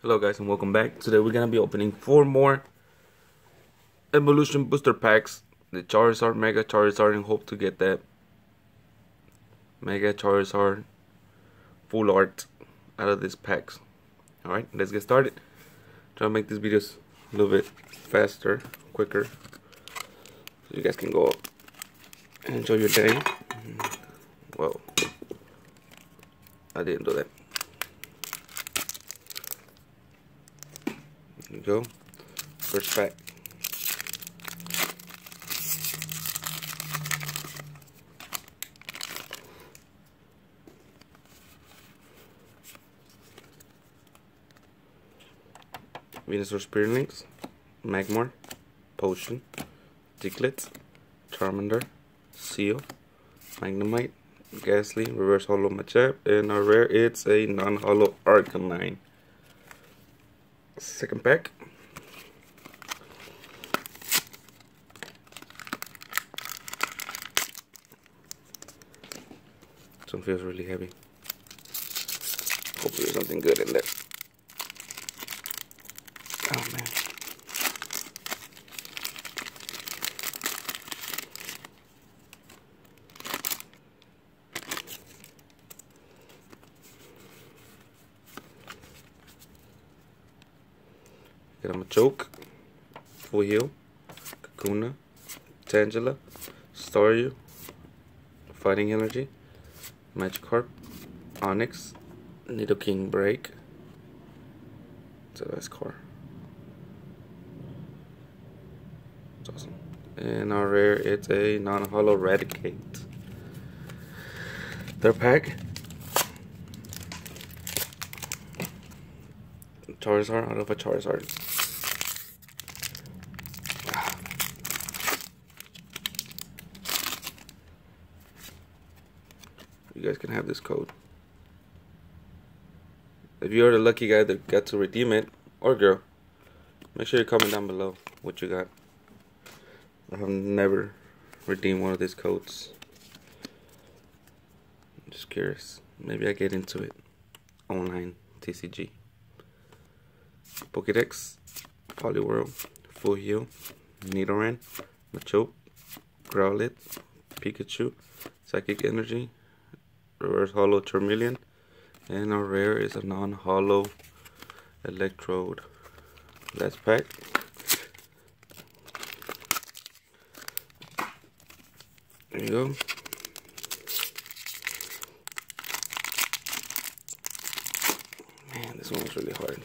Hello guys and welcome back. Today we're gonna be opening four more Evolution booster packs. The Charizard, Mega Charizard and hope to get that Mega Charizard full art out of these packs. Alright, let's get started. Try to make these videos a little bit faster, quicker. So you guys can go and enjoy your day. Mm-hmm. Well, I didn't do that. Here we go. First pack. Venusaur Spirit Links, Magmar, Potion, Diglett, Charmander, Seel, Magnemite, Gastly, Reverse Holo Machop, and our rare it's a non-holo Arcanine. Second pack. This one feels really heavy. Hopefully there's something good in there. Oh man. Machoke, full heal, Kakuna, Tangela, Staryu, Fighting Energy, Magikarp, Onix, Nidoking Break. It's a nice car. It's awesome. And our rare, it's a non-holo Raticate. Third pack. Charizard out of a Charizard. You guys can have this code. If you're the lucky guy that got to redeem it, or girl, make sure you comment down below what you got. I have never redeemed one of these codes. I'm just curious. Maybe I get into it online, TCG. Pokedex, Poliwhirl, Full Heal, Nidoran, Machoke, Growlithe, Pikachu, Psychic Energy, Reverse Holo Charmeleon, and our rare is a non-holo Electrode. Last pack. There you go. Man, this one was really hard.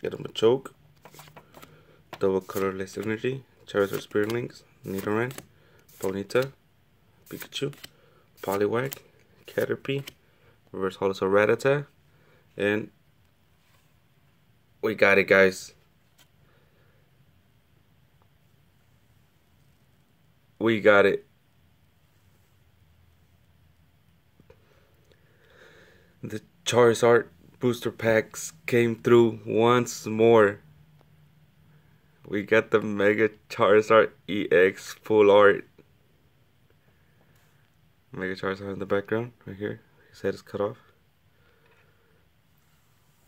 Get him a choke. Double colorless energy. Charizard Spirit Links. Nidoran. Ponyta. Pikachu. Poliwag. Caterpie. Reverse Holosaur Rattata. And we got it guys. We got it. The Charizard booster packs came through once more. We got the Mega Charizard EX full art. Mega Charizard in the background, right here. His head is cut off.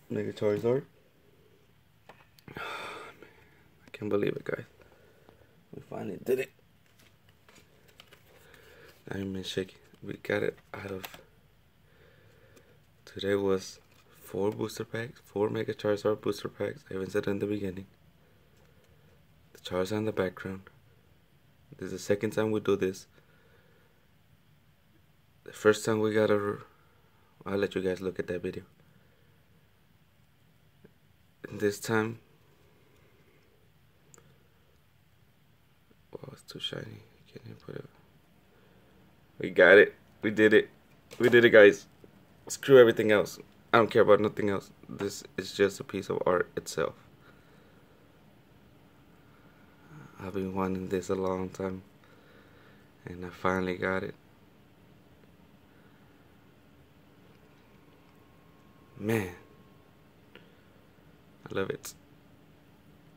Mega Charizard. I can't believe it, guys. We finally did it. I'm been shaking. We got it out of. Today was four booster packs, four Mega Charizard booster packs. I even said in the beginning. Charizard in the background. This is the second time we do this. The first time we got a. I'll let you guys look at that video. This time. Wow, it's too shiny. Can't even put it. We got it. We did it. We did it, guys. Screw everything else. I don't care about nothing else. This is just a piece of art itself. I've been wanting this a long time. And I finally got it. Man. I love it.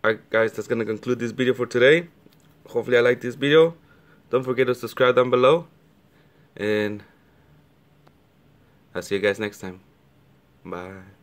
Alright guys, that's gonna conclude this video for today. Hopefully I like this video. Don't forget to subscribe down below And I'll see you guys next time. Bye.